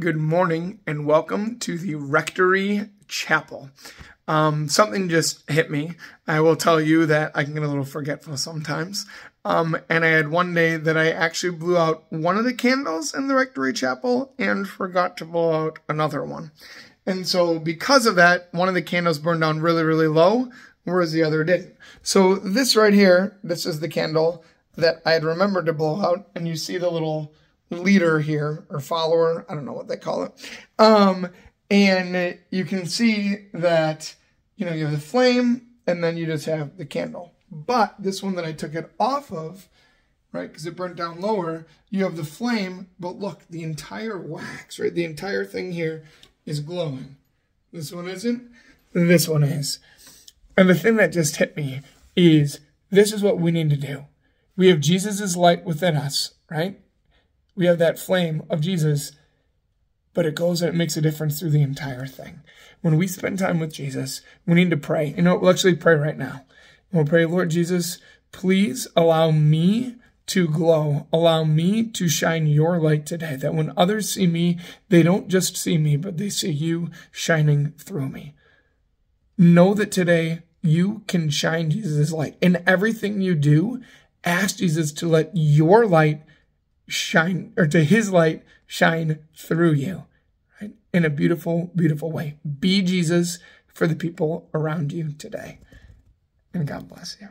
Good morning and welcome to the Rectory Chapel. Um, something just hit me. I will tell you that I can get a little forgetful sometimes. Um, and I had one day that I actually blew out one of the candles in the Rectory Chapel and forgot to blow out another one. And so because of that, one of the candles burned down really, really low, whereas the other didn't. So this right here, this is the candle that I had remembered to blow out. And you see the little leader here or follower. I don't know what they call it. Um, and you can see that, you know, you have the flame and then you just have the candle. But this one that I took it off of, right, because it burnt down lower, you have the flame, but look, the entire wax, right, the entire thing here is glowing. This one isn't, this one is. And the thing that just hit me is this is what we need to do. We have Jesus' light within us, right? We have that flame of Jesus, but it goes and it makes a difference through the entire thing. When we spend time with Jesus, we need to pray. You know, we'll actually pray right now. We'll pray, Lord Jesus, please allow me to glow. Allow me to shine your light today, that when others see me, they don't just see me, but they see you shining through me. Know that today you can shine Jesus' light. In everything you do, ask Jesus to let your light shine, or to his light shine through you, right? In a beautiful, beautiful way. Be Jesus for the people around you today. And God bless you.